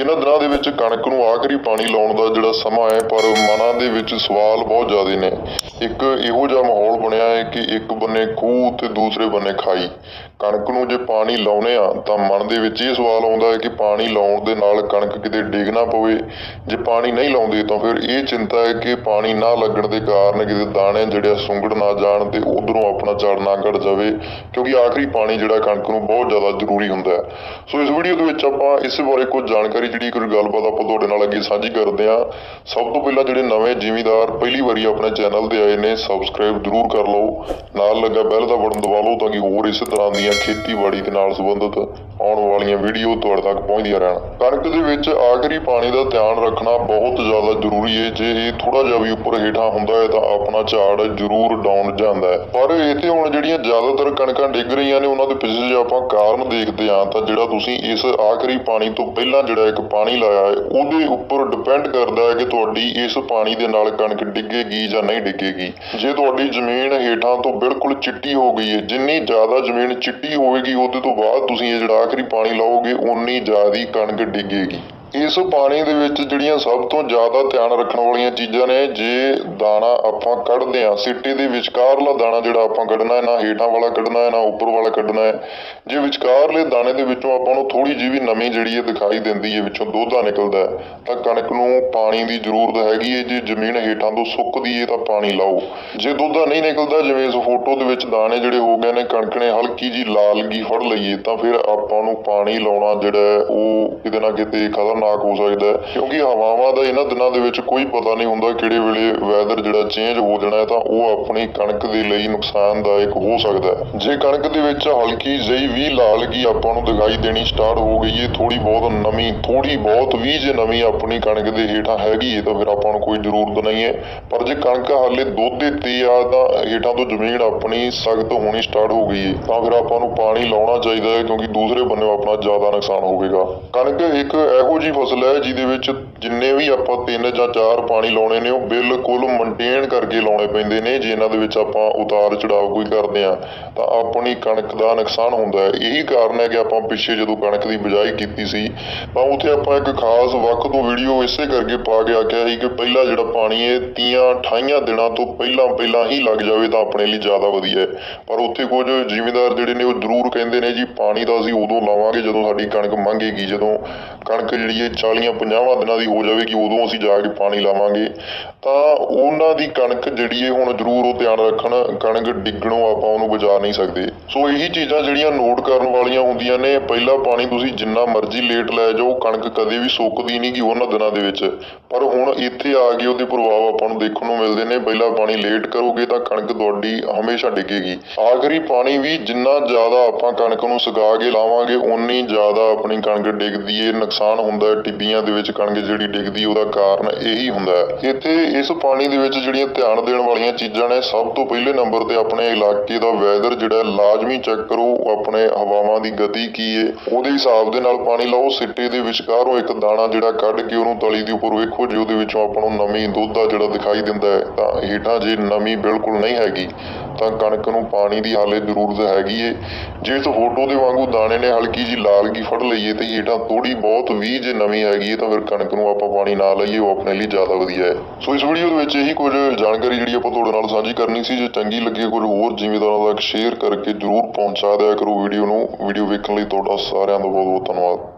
ਇਹਨਾਂ ਦਿਨਾਂ ਦੇ ਵਿੱਚ ਕਣਕ ਨੂੰ ਆਖਰੀ ਪਾਣੀ ਲਾਉਣ ਦਾ ਜਿਹੜਾ ਸਮਾਂ ਹੈ, ਪਰ ਮਨਾਂ ਦੇ ਵਿੱਚ ਸਵਾਲ ਬਹੁਤ ਜ਼ਿਆਦੇ ਨੇ। ਇੱਕ ਇਹੋ ਜਿਹਾ ਮਾਹੌਲ ਬਣਿਆ ਹੈ ਕਿ ਇੱਕ ਬੰਨੇ ਖੂਹ ਤੇ ਦੂਸਰੇ ਬੰਨੇ ਖਾਈ। ਕਣਕ ਨੂੰ ਜੇ ਪਾਣੀ ਲਾਉਨੇ ਆ, ਤਾਂ ਮਨ ਦੇ ਵਿੱਚ ਇਹ ਸਵਾਲ ਆਉਂਦਾ ਹੈ ਕਿ ਪਾਣੀ ਲਾਉਣ ਦੇ ਨਾਲ ਕਣਕ ਕਿਤੇ ਡਿੱਗ ਨਾ ਪਵੇ। ਜੇ ਪਾਣੀ ਨਹੀਂ ਲਾਉਂਦੇ, ਤਾਂ ਫਿਰ ਇਹ ਚਿੰਤਾ ਹੈ ਕਿ ਪਾਣੀ ਨਾ ਲੱਗਣ ਦੇ ਕਾਰਨ ਕਿਤੇ ਦਾਣੇ ਜਿਹੜੇ ਆ ਸੁੰਗੜ ਨਾ ਜਾਣ ਤੇ ਉਧਰੋਂ ਆਪਣਾ ਝੜ ਨਾ ਘਟ ਜਾਵੇ, ਕਿਉਂਕਿ ਆਖਰੀ ਪਾਣੀ ਜਿਹੜਾ ਕਣਕ ਨੂੰ ਬਹੁਤ ਜ਼ਿਆਦਾ ਜ਼ਰੂਰੀ ਹੁੰਦਾ ਹੈ। ਸੋ ਇਸ ਵੀਡੀਓ ਦੇ ਵਿੱਚ ਆਪਾਂ ਇਸ ਬਾਰੇ ਕੁਝ ਜਾਣਕਾਰੀ, ਜਿਹੜੀ ਕੋਈ ਗੱਲਬਾਤ ਆਪਾਂ ਤੁਹਾਡੇ ਨਾਲ ਅੱਗੇ ਸਾਂਝੀ ਕਰਦੇ ਹਾਂ। ਸਭ ਤੋਂ ਪਹਿਲਾਂ ਜਿਹੜੇ ਨਵੇਂ ਜਿਮੀਦਾਰ ਪਹਿਲੀ ਵਾਰੀ ਆਪਣੇ ਚੈਨਲ ਤੇ ਆਏ ਨੇ, ਸਬਸਕ੍ਰਾਈਬ ਜ਼ਰੂਰ ਕਰ ਲਓ। ਨਾਲ ਲੱਗਾ ਬੈਲ ਦਾ ਬਟਨ ਦਬਾ ਲਓ ਤਾਂ ਕਿ ਹੋਰ ਇਸੇ ਤਰ੍ਹਾਂ ਦੀਆਂ ਖੇਤੀਬਾੜੀ ਦੇ ਨਾਲ ਸੰਬੰਧਿਤ ਆਉਣ ਵਾਲੀਆਂ ਵੀਡੀਓ ਤੁਹਾਡੇ ਤੱਕ ਪਹੁੰਚਦੀਆਂ ਰਹਿਣ। ਕਣਕ ਦੇ ਵਿੱਚ ਆਖਰੀ ਪਾਣੀ ਦਾ ਧਿਆਨ ਰੱਖਣਾ ਬਹੁਤ ਜ਼ਿਆਦਾ ਜ਼ਰੂਰੀ ਹੈ। ਜੇ ਇਹ ਥੋੜਾ ਜਿਹਾ ਵੀ ਉੱਪਰ ਹੇਠਾਂ ਹੁੰਦਾ ਹੈ ਤਾਂ ਆਪਣਾ ਝਾੜ ਜ਼ਰੂਰ ਡਾਊਨ ਜਾਂਦਾ ਹੈ। ਪਰ ਇੱਥੇ ਹੁਣ ਜਿਹੜੀਆਂ ਜ਼ਿਆਦਾਤਰ ਕਣਕਾਂ ਡਿੱਗ ਰਹੀਆਂ ਨੇ, ਉਹਨਾਂ ਦੇ ਪਿੱਛੇ ਜੇ ਆਪਾਂ ਕਾਰਨ ਦੇਖਦੇ ਹਾਂ, ਤਾਂ ਜਿਹੜਾ ਤੁਸੀਂ ਇਸ ਆਖਰੀ ਪਾਣੀ ਤੋਂ ਪਹਿਲਾਂ ਜਿਹੜਾ ਇੱਕ ਪਾਣੀ ਲਾਇਆ ਹੈ, ਉਹਦੇ ਉੱਪਰ ਡਿਪੈਂਡ ਕਰਦਾ ਹੈ ਕਿ ਤੁਹਾਡੀ ਇਸ ਪਾਣੀ ਦੇ ਨਾਲ ਕਣਕ ਡਿੱਗੇਗੀ ਜਾਂ ਨਹੀਂ ਡਿੱਗੇਗੀ। ਜੇ ਤੁਹਾਡੀ ਜ਼ਮੀਨ ਹੇਠਾਂ ਤੋਂ ਬਿਲਕੁਲ ਚਿੱਟੀ ਹੋ ਗਈ ਹੈ। ਜਿੰਨੀ ਜ਼ਿਆਦਾ ਜ਼ਮੀਨ ਚਿੱਟੀ ਹੋਵੇਗੀ, ਉਹਦੇ ਤੋਂ ਬਾਅਦ ਤੁਸੀਂ ਇਹ ਜਿਹੜਾ ਆਖਰੀ ਪਾਣੀ ਲਾਓਗੇ ਉਨੀ ਜ਼ਿਆਦਾ ਕਣਕ ਡਿੱਗੇਗੀ। ਇਸ ਪਾਣੀ ਦੇ ਵਿੱਚ ਜਿਹੜੀਆਂ ਸਭ ਤੋਂ ਜ਼ਿਆਦਾ ਧਿਆਨ ਰੱਖਣ ਵਾਲੀਆਂ ਚੀਜ਼ਾਂ ਨੇ, ਜੇ ਦਾਣਾ ਆਪਾਂ ਕੱਢਦੇ ਹਾਂ, ਸਿੱਟੇ ਦੇ ਵਿਚਕਾਰਲਾ ਦਾਣਾ ਜਿਹੜਾ ਆਪਾਂ ਕੱਢਣਾ ਹੈ, ਨਾ ਹੇਠਾਂ ਵਾਲਾ ਕੱਢਣਾ ਹੈ, ਨਾ ਉੱਪਰ ਵਾਲਾ ਕੱਢਣਾ ਹੈ, ਜੇ ਵਿਚਕਾਰਲੇ ਦਾਣੇ ਦੇ ਵਿੱਚੋਂ ਆਪਾਂ ਨੂੰ ਥੋੜੀ ਜਿਹੀ ਵੀ ਨਮੀ ਜਿਹੜੀ ਹੈ ਦਿਖਾਈ ਦਿੰਦੀ ਹੈ, ਵਿੱਚੋਂ ਦੋਧਾ ਨਿਕਲਦਾ ਹੈ, ਤਾਂ ਕਣਕ ਨੂੰ ਪਾਣੀ ਦੀ ਜ਼ਰੂਰਤ ਹੈਗੀ ਹੈ, ਜੇ ਜ਼ਮੀਨ ਹੇਠਾਂ ਤੋਂ ਸੁੱਕਦੀ ਹੈ, ਤਾਂ ਪਾਣੀ ਲਾਓ। ਜੇ ਦੋਧਾ ਨਹੀਂ ਨਿਕਲਦਾ, ਜਿਵੇਂ ਇਸ ਫੋਟੋ ਦੇ ਵਿੱਚ ਦਾਣੇ ਜਿਹੜੇ ਹੋ ਗਏ ਨੇ, ਕਣਕ ਨੇ ਹਲਕੀ ਜੀ ਲਾਲਗੀ ਫੜ ਲਈਏ, ਤਾਂ ਫਿਰ ਆਪਾਂ ਨੂੰ ਪਾਣੀ ਲਾਉਣਾ ਜਿਹੜਾ ਹੈ, ਉਹ ਕਿਤੇ ਨਾ ਕਿਤੇ ਖਤਰਨਾਕ ਹੋ ਸਕਦਾ ਹੈ। ਕਿਉਂਕਿ ਹਵਾਵਾਂ ਦਾ ਇਹਨਾਂ ਦਿਨਾਂ ਦੇ ਵਿੱਚ ਕੋਈ ਪਤਾ ਨਹੀਂ ਹੁੰਦਾ ਕਿਹੜੇ ਵੇਲੇ ਵੈਦਰ ਜਿਹੜਾ ਚੇਂਜ ਹੋ ਜਾਣਾ ਹੈ ਤਾਂ ਉਹ ਆਪਣੀ ਕਣਕ ਦੇ ਲਈ ਨੁਕਸਾਨਦਾਇਕ ਹੋ ਸਕਦਾ ਹੈ। ਜੇ ਕਣਕ ਦੇ ਵਿੱਚ ਹਲਕੀ ਜਿਹੀ ਵੀ ਲਾਲਗੀ ਆਪਾਂ ਨੂੰ ਦਿਖਾਈ ਦੇਣੀ ਸਟਾਰਟ ਹੋ ਗਈ ਹੈ ਥੋੜੀ ਬਹੁਤ ਨਮੀ ਥੋੜੀ ਬਹੁਤ ਵੀ ਜੇ ਨਮੀ ਆਪਣੀ ਕਣਕ ਦੇ ਹੇਠਾਂ ਹੈਗੀ ਹੈ ਤਾਂ ਫਿਰ ਆਪਾਂ ਨੂੰ ਕੋਈ ਜ਼ਰੂਰਤ ਨਹੀਂ ਹੈ। ਪਰ ਜੇ ਕਣਕ ਹਾਲੇ ਦੋਧੇ ਤੇ ਆ ਤਾਂ ਹੇਠਾਂ ਤੋਂ ਜ਼ਮੀਨ ਆਪਣੀ ਸਖਤ ਹੋਣੀ ਸਟਾਰਟ ਹੋ ਗਈ ਹੈ। ਤਾਂ ਫਿਰ ਆਪਾਂ ਨੂੰ ਪਾਣੀ ਲਾਉਣਾ ਚਾਹੀਦਾ ਹੈ ਕਿਉਂਕਿ ਦੂਸਰੇ ਬੰਨੇ ਆਪਣਾ ਜ਼ਿਆਦਾ ਨੁਕਸਾਨ ਹੋਵੇਗਾ। ਕਣਕ ਇੱਕ ਇਹੋ ਜਿਹੀ ਫਸਲ ਹੈ, ਜਿਹਦੇ ਵਿੱਚ ਜਿੰਨੇ ਵੀ ਆਪਾਂ ਤਿੰਨ ਜਾਂ ਚਾਰ ਪਾਣੀ ਲਾਉਣੇ ਨੇ, ਉਹ ਬਿਲਕੁਲ ਮੇਨਟੇਨ ਕਰਕੇ ਲਾਉਣੇ ਪੈਂਦੇ ਨੇ, ਜੇ ਇਹਨਾਂ ਦੇ ਵਿੱਚ ਆਪਾਂ ਉਤਾਰ ਚੜਾਵ ਕੋਈ ਕਰਦੇ ਆ ਤਾਂ ਆਪਣੀ ਕਣਕ ਦਾ ਨੁਕਸਾਨ ਹੁੰਦਾ ਹੈ। ਇਹੀ ਕਾਰਨ ਹੈ ਕਿ ਆਪਾਂ ਪਿੱਛੇ ਜਦੋਂ ਕਣਕ ਦੀ ਬਿਜਾਈ ਕੀਤੀ ਸੀ, ਤਾਂ ਉੱਥੇ ਆਪਾਂ ਇੱਕ ਖਾਸ ਵਕਤ ਤੋਂ ਵੀਡੀਓ ਇਸੇ ਕਰਕੇ ਪਾ ਕੇ ਆਖਿਆ ਸੀ ਕਿ ਪਹਿਲਾ ਜਿਹੜਾ ਪਾਣੀ ਹੈ ਤੀਆਂ 28 ਦਿਨਾਂ ਤੋਂ ਪਹਿਲਾਂ ਪਹਿਲਾਂ ਹੀ ਲੱਗ ਜਾਵੇ ਤਾਂ ਆਪਣੇ ਲਈ ਜ਼ਿਆਦਾ ਵਧੀਆ ਹੈ। ਪਰ ਉੱਥੇ ਕੁਝ ਜ਼ਿਮੀਂਦਾਰ ਜਿਹੜੇ ਨੇ, ਉਹ ਜ਼ਰੂਰ ਕਹਿੰਦੇ ਨੇ ਜੀ, ਪਾਣੀ ਤਾਂ ਅਸੀਂ ਉਦੋਂ ਲਾਵਾਂਗੇ ਜਦੋਂ ਸਾਡੀ ਕਣਕ ਮੰਗੇਗੀ, ਜਦੋਂ ਕਣਕ ਜਿਹੜੀ ਹੈ 40 50 ਦਿਨਾਂ ਦੀ ਹੋ ਜਾਵੇਗੀ ਉਦੋਂ ਅਸੀਂ ਜਾ ਕੇ ਪਾਣੀ ਲਾਵਾਂਗੇ, ਤਾਂ ਉਹਨਾਂ ਦੀ ਕਣਕ ਜਿਹੜੀ ਹੈ ਹੁਣ ਜ਼ਰੂਰ ਉਹ ਧਿਆਨ ਰੱਖਣ, ਕਣਕ ਡਿੱਗਣੋਂ ਆਪਾਂ ਉਹਨੂੰ ਬਚਾ ਨਹੀਂ ਸਕਦੇ। ਸੋ ਇਹੀ ਚੀਜ਼ਾਂ ਜਿਹੜੀਆਂ ਨੋਟ ਕਰਨ ਵਾਲੀਆਂ ਹੁੰਦੀਆਂ ਨੇ, ਪਹਿਲਾ ਪਾਣੀ ਤੁਸੀਂ ਜਿੰਨਾ ਮਰਜ਼ੀ ਲੇਟ ਲੈ ਜਾਓ, ਕਣਕ ਕਦੇ ਵੀ ਸੁੱਕਦੀ ਨਹੀਂ ਗੀ ਉਹਨਾਂ ਦਿਨਾਂ ਦੇ ਵਿੱਚ। ਪਰ ਹੁਣ ਇੱਥੇ ਆ ਕੇ ਉਹਦੇ ਪ੍ਰਭਾਵ ਆਪਾਂ ਨੂੰ ਦੇਖਣ ਨੂੰ ਮਿਲਦੇ ਨੇ, ਪਹਿਲਾ ਪਾਣੀ ਲੇਟ ਕਰੋਗੇ ਤਾਂ ਕਣਕ ਤੁਹਾਡੀ ਹਮੇਸ਼ਾ ਡਿੱਗੇਗੀ। ਆਖਰੀ ਪਾਣੀ ਵੀ ਜਿੰਨਾ ਜ਼ਿਆਦਾ ਆਪਾਂ ਕਣਕ ਨੂੰ ਸੁਕਾ ਕੇ ਲਾਵਾਂਗੇ ਉਨੀ ਜ਼ਿਆਦਾ ਆਪਣੀ ਕਣਕ ਡਿੱਗਦੀ ਏ, ਨੁਕਸਾਨ ਹੁੰਦਾ ਹੈ ਟਿੱਬੀਆਂ ਦੇ ਵਿੱਚ ਕਣਕ ਜਿਹੜੀ ਡਿੱਗਦੀ, ਉਹਦਾ ਕਾਰਨ ਇਹੀ ਹੁੰਦਾ ਹੈ। ਇੱਥੇ ਇਸ ਪਾਣੀ ਦੇ ਵਿੱਚ ਜਿਹੜੀਆਂ ਧਿਆਨ ਦੇਣ ਵਾਲੀਆਂ ਚੀਜ਼ਾਂ ਨੇ, ਸਭ ਤੋਂ ਪਹਿਲੇ ਨੰਬਰ ਤੇ ਆਪਣੇ ਇਲਾਕੇ ਦਾ ਵੈਦਰ ਜਿਹੜਾ ਲਾਜ਼ਮੀ ਚੈੱਕ ਕਰੋ ਆਪਣੇ ਹਵਾਵਾਂ ਦੀ ਗਤੀ ਕੀ ਹੈ ਉਹਦੇ ਹਿਸਾਬ ਦੇ ਨਾਲ ਪਾਣੀ ਲਾਓ, ਸਿੱਟੇ ਦੇ ਵਿਚਕਾਰੋਂ ਇੱਕ ਦਾਣਾ ਜਿਹੜਾ ਕੱਢ ਕੇ ਉਹਨੂੰ ਤਲੀ ਦੇ ਉੱਪਰ ਵੇਖੋ ਜੇ ਉਹਦੇ ਵਿੱਚੋਂ ਆਪਾਂ ਨੂੰ ਨਮੀ ਦੁੱਧ ਦਾ ਜਿਹੜਾ ਦਿਖਾਈ ਦਿੰਦਾ ਹੈ, ਤਾਂ ਹੇਠਾਂ ਜੇ ਨਮੀ ਬਿਲਕੁਲ ਨਹੀਂ ਹੈਗੀ ਤਾਂ ਕਣਕ ਨੂੰ ਪਾਣੀ ਦੀ ਹਾਲੇ ਜ਼ਰੂਰਤ ਹੈਗੀ ਏ। ਜੇ ਇਸ ਫੋਟੋ ਦੇ ਵਾਂਗੂ ਦਾਣੇ ਨੇ ਹਲਕੀ ਜੀ ਲਾਲਗੀ ਫੜ ਲਈਏ ਤੇ ਹੇਠਾਂ ਥੋੜੀ ਬਹੁਤ ਵੀ ਜੇ ਨਵੀਂ ਹੈਗੀ ਏ ਤਾਂ ਫਿਰ ਕਣਕ ਨੂੰ ਆਪਾਂ ਪਾਣੀ ਨਾ ਲਈਏ, ਉਹ ਆਪਣੇ ਲਈ ਜ਼ਿਆਦਾ ਵਧੀਆ ਹੈ ਸੋ ਇਸ ਵੀਡੀਓ ਦੇ ਵਿੱਚ ਇਹੀ ਕੁਝ ਜਾਣਕਾਰੀ ਜਿਹੜੀ ਆਪਾਂ ਤੁਹਾਡੇ ਨਾਲ ਸਾਂਝੀ ਕਰਨੀ ਸੀ, ਜੇ ਚੰਗੀ ਲੱਗੇ ਕੁਝ ਹੋਰ ਜ਼ਿਮੀਦਾਰਾਂ ਤੱਕ ਸ਼ੇਅਰ ਕਰਕੇ ਜਰੂਰ ਪਹੁੰਚਾ ਦਿਆ ਕਰੋ ਵੀਡੀਓ ਨੂੰ। ਵੀਡੀਓ ਵੇਖਣ ਲਈ ਤੁਹਾਡਾ ਸਾਰਿਆਂ ਦਾ ਬਹੁਤ ਬਹੁਤ ਧੰਨਵਾਦ।